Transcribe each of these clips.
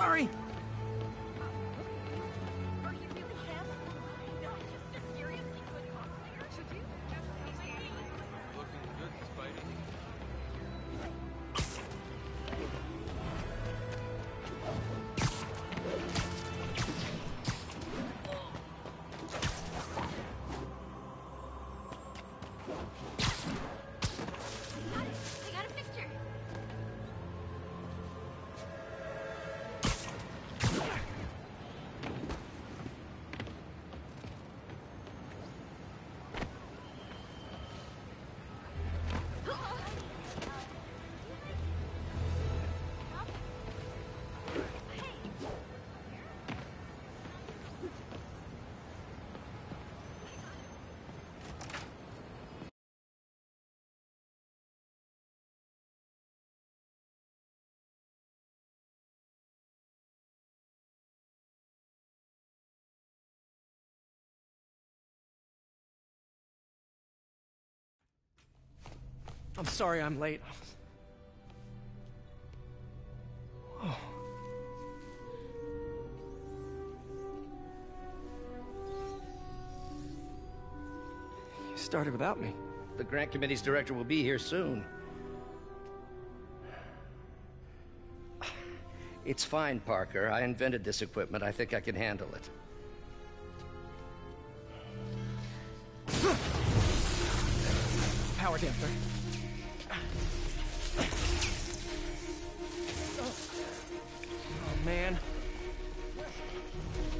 Sorry. I'm sorry I'm late. Oh. You started without me. The grant committee's director will be here soon. It's fine, Parker. I invented this equipment. I think I can handle it. Power damper.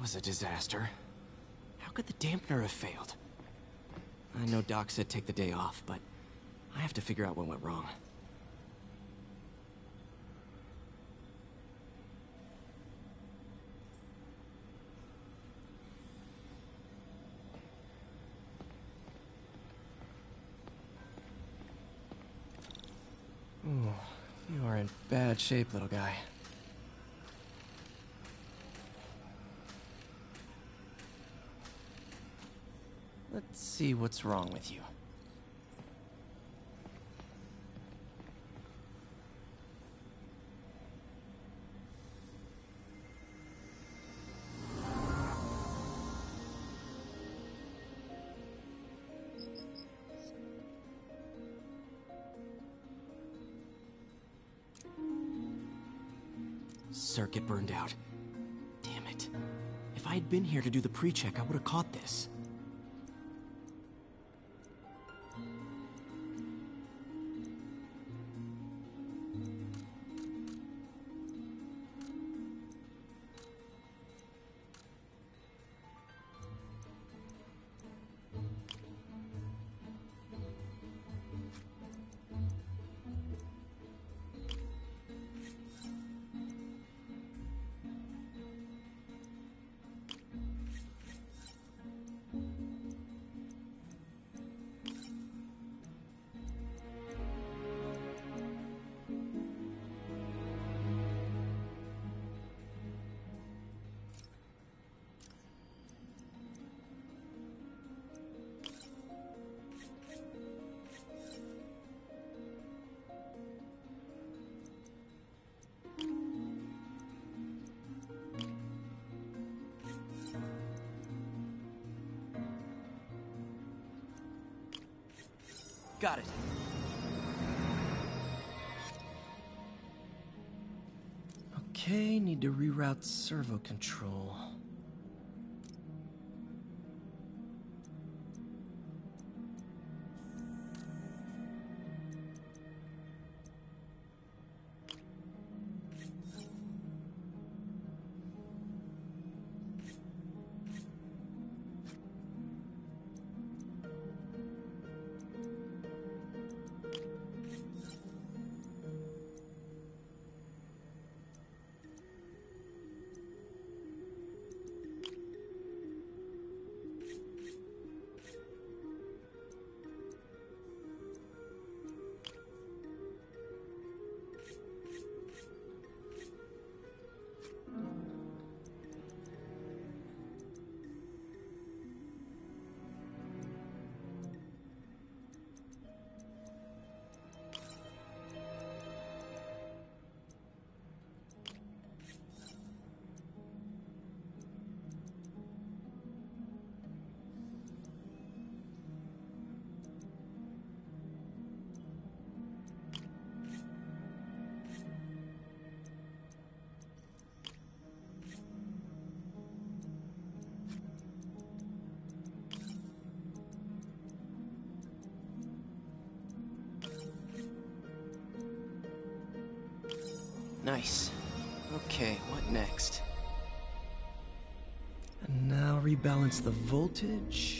Was a disaster. How could the dampener have failed? I know Doc said take the day off, but I have to figure out what went wrong. Ooh, you are in bad shape, little guy. Let's see what's wrong with you. Circuit burned out. Damn it. If I had been here to do the pre-check, I would have caught this. Got it. Okay, need to reroute servo control. Nice. Okay, what next? And now rebalance the voltage.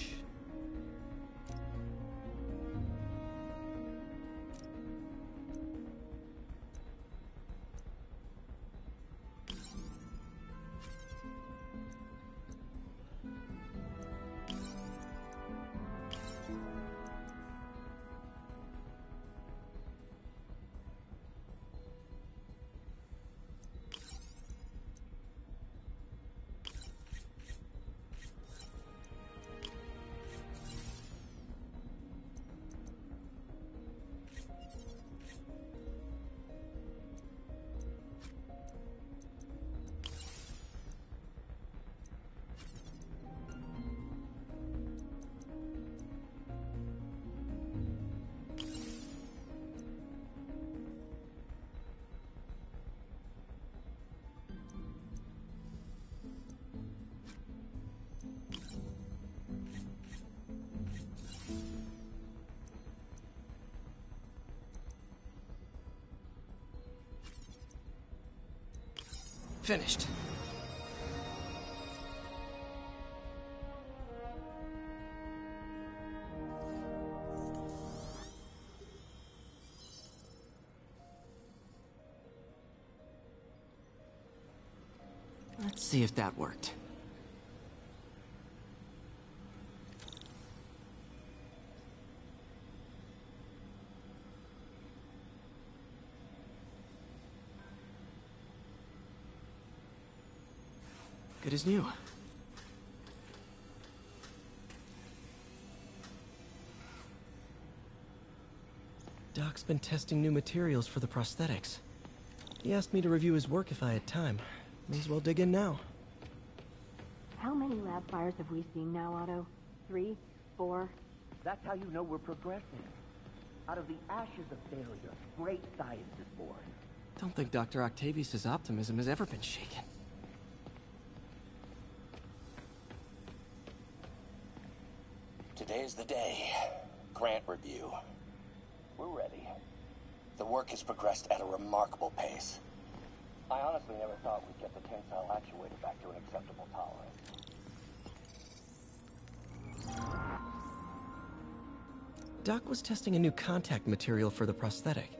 Finished. Let's see if that worked. Good as new. Doc's been testing new materials for the prosthetics. He asked me to review his work if I had time. May as well dig in now. How many lab fires have we seen now, Otto? Three? Four? That's how you know we're progressing. Out of the ashes of failure, great science is born. Don't think Dr. Octavius' optimism has ever been shaken. The day. Grant review. We're ready. The work has progressed at a remarkable pace. I honestly never thought we'd get the tensile actuator back to an acceptable tolerance. Doc was testing a new contact material for the prosthetic.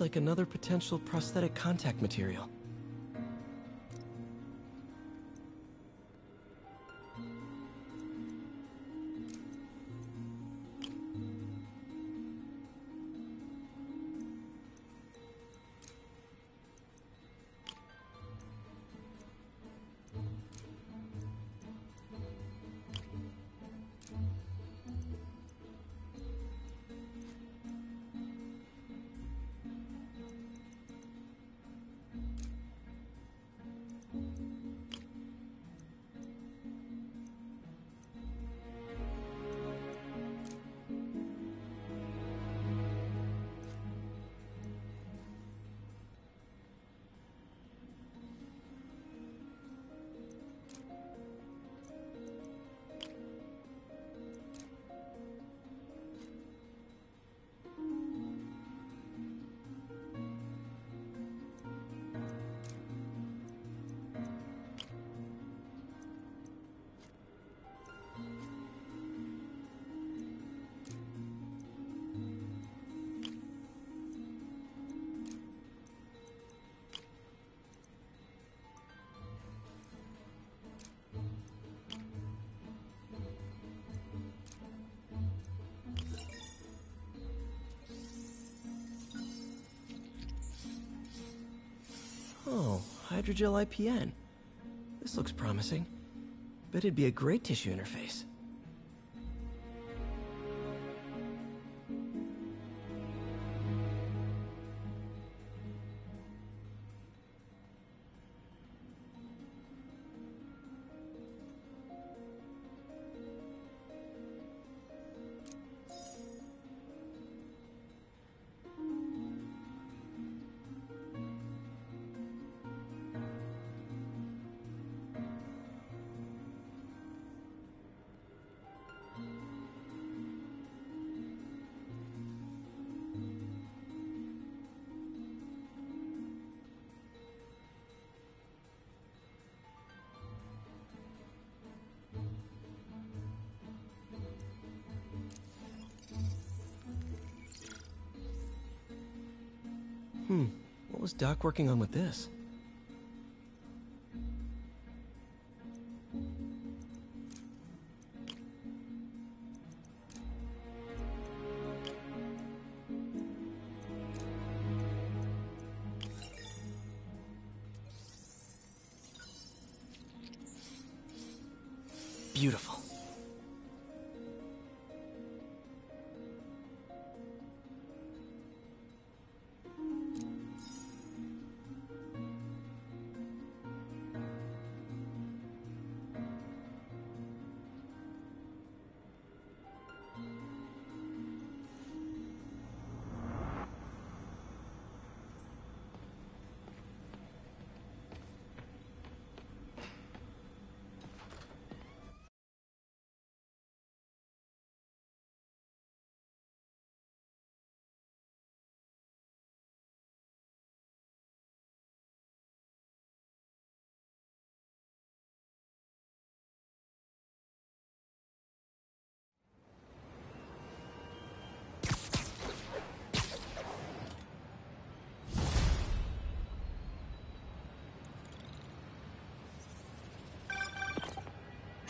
Like another potential prosthetic contact material. Oh, hydrogel IPN. This looks promising. Bet it'd be a great tissue interface. Doc working on with this? Beautiful.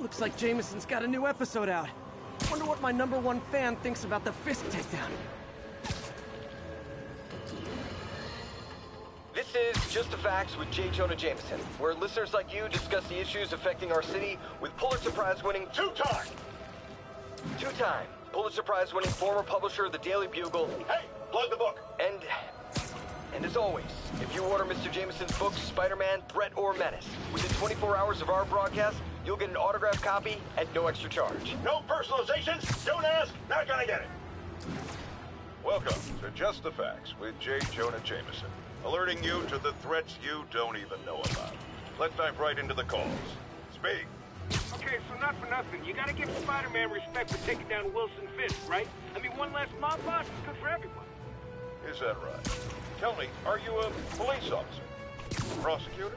Looks like Jameson's got a new episode out. Wonder what my number one fan thinks about the Fisk takedown. This is Just the Facts with J. Jonah Jameson, where listeners like you discuss the issues affecting our city with Pulitzer Prize winning two-time, two-time Pulitzer Prize winning former publisher of the Daily Bugle. Hey, plug the book. And, and as always, if you order Mr. Jameson's book, Spider-Man: Threat or Menace, within 24 hours of our broadcast, you'll get an autographed copy at no extra charge. No personalizations. Don't ask. Not gonna get it. Welcome to Just the Facts with J. Jonah Jameson, alerting you to the threats you don't even know about. Let's dive right into the calls. Speak. Okay, so not for nothing. You gotta give Spider-Man respect for taking down Wilson Fisk, right? I mean, one less mob boss is good for everyone. Is that right? Tell me, are you a police officer? Prosecutor?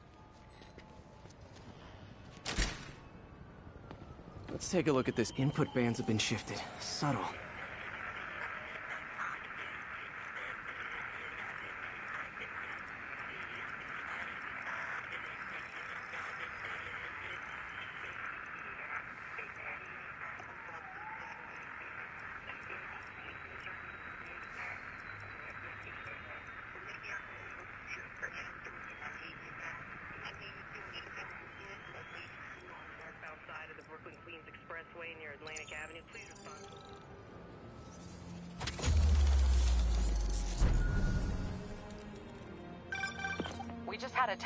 Let's take a look at this. Input bands have been shifted. Subtle.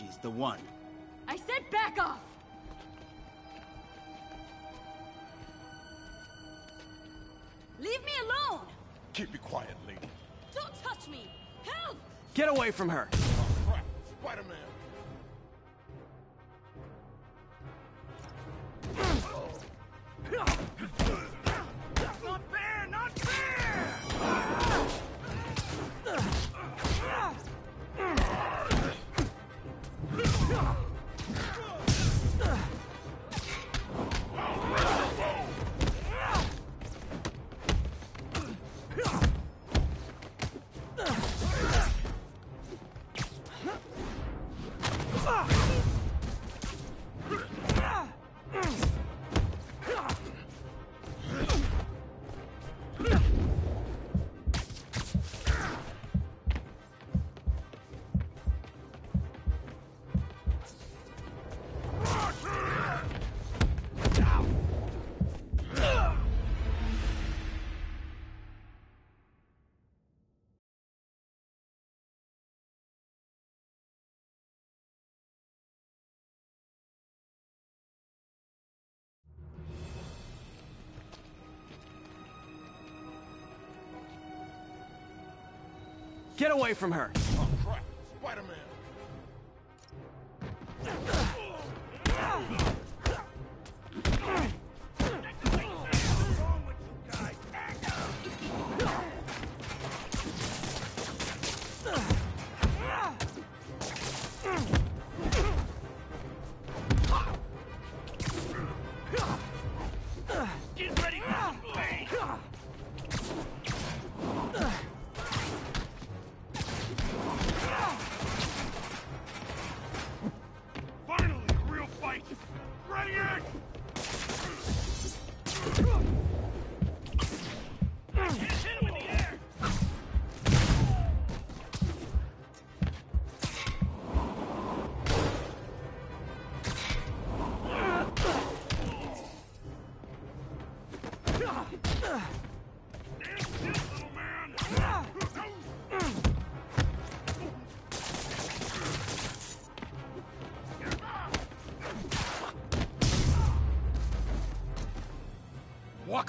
Yep, she's the one. I said back off! Leave me alone! Keep it quiet, lady. Don't touch me! Help! Get away from her! Oh, Crap! Spider-Man! Not Get away from her! Oh, crap! Spider-Man!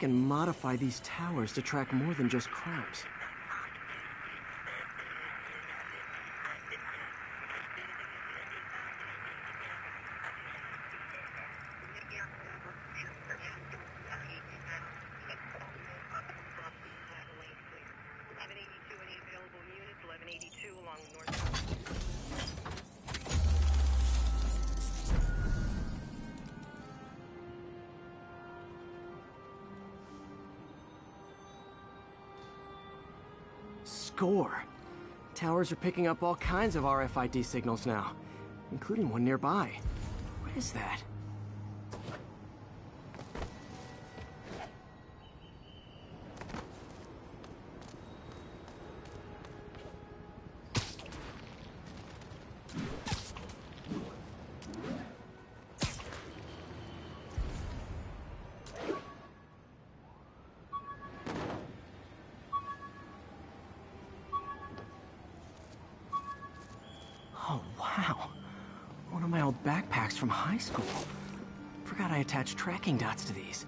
Can modify these towers to track more than just crimes. available units, 1182 along north score. Towers are picking up all kinds of RFID signals now, including one nearby. What is that? Forgot I attached tracking dots to these.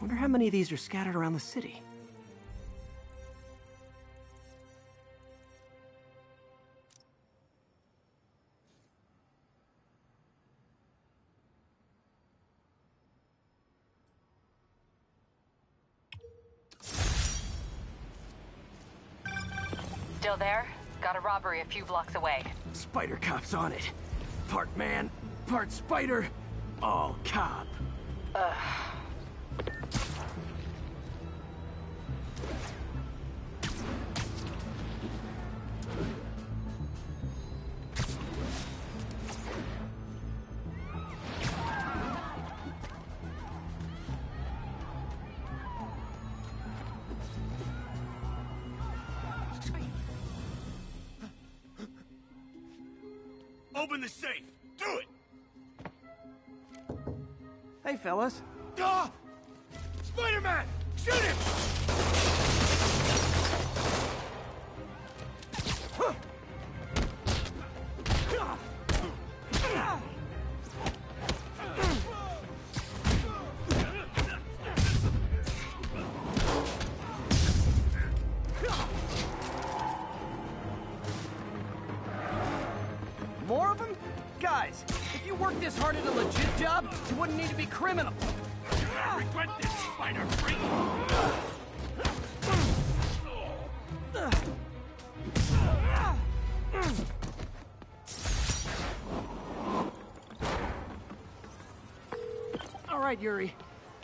Wonder how many of these are scattered around the city. A few blocks away. Spider Cop's on it. Part man, part spider, all cop. Open the safe! Do it! Hey, fellas. Ah! Spider-Man! Shoot him! Criminal. Regret this, Spider Freak! All right, Yuri.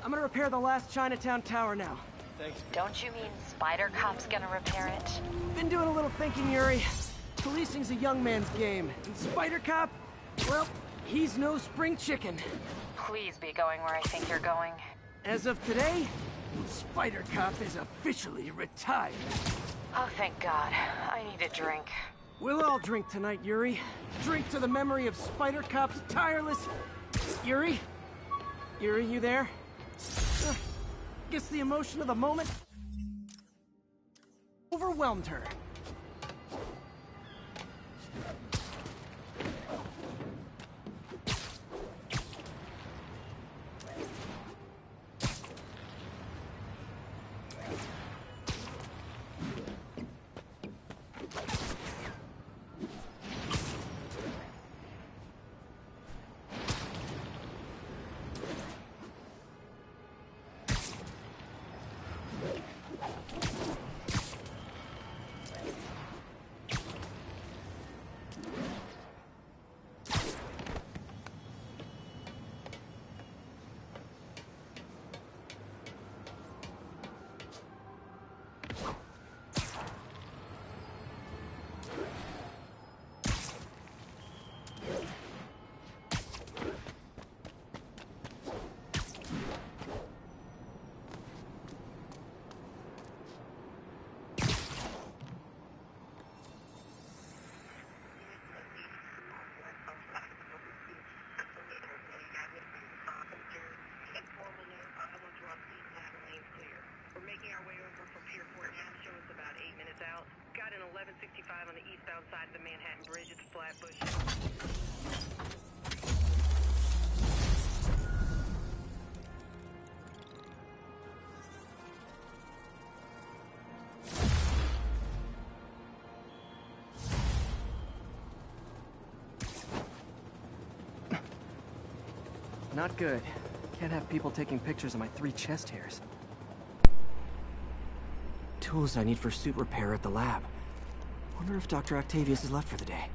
I'm gonna repair the last Chinatown tower now. Thanks. Don't you mean Spider Cop's gonna repair it? Been doing a little thinking, Yuri. Policing's a young man's game, and Spider Cop, well, he's no spring chicken. Please be going where I think you're going. As of today, Spider Cop is officially retired. Oh, thank God. I need a drink. We'll all drink tonight, Yuri. Drink to the memory of Spider Cop's tireless. Yuri? Yuri, you there? Uh, guess the emotion of the moment overwhelmed her. On the the Manhattan Bridge. It's Flatbush. Not good. Can't have people taking pictures of my three chest hairs. Tools I need for suit repair at the lab. Wonder if Dr. Octavius is left for the day.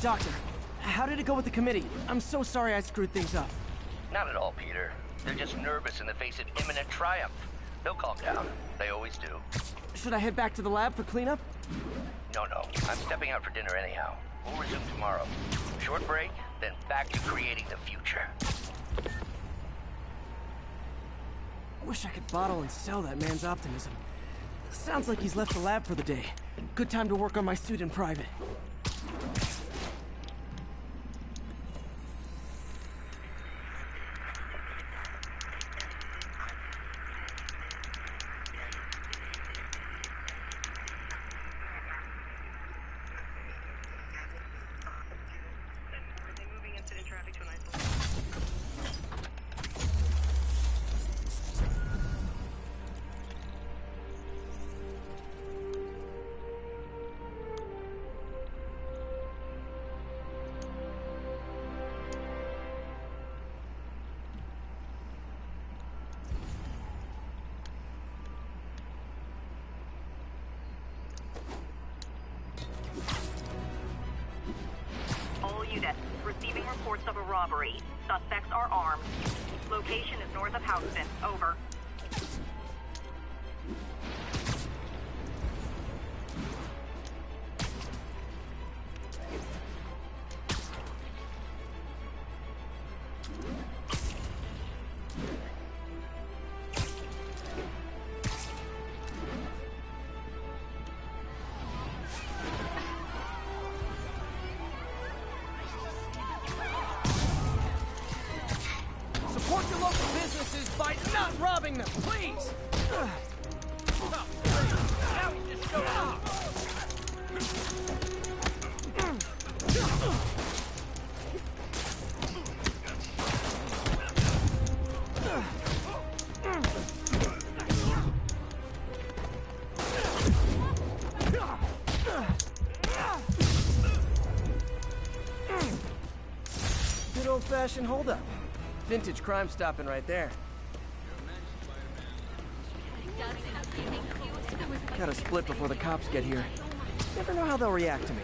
Doctor, how did it go with the committee? I'm so sorry I screwed things up. Not at all, Peter. They're just nervous in the face of imminent triumph. They'll calm down. They always do. Should I head back to the lab for cleanup? No, no. I'm stepping out for dinner anyhow. We'll resume tomorrow. Short break, then back to creating the future. Wish I could bottle and sell that man's optimism. Sounds like he's left the lab for the day. Good time to work on my suit in private. Units receiving reports of a robbery. Suspects are armed. Location is north of Houston. Over. Old-fashioned holdup. Vintage crime stopping right there. Gotta split before the cops get here. Never know how they'll react to me.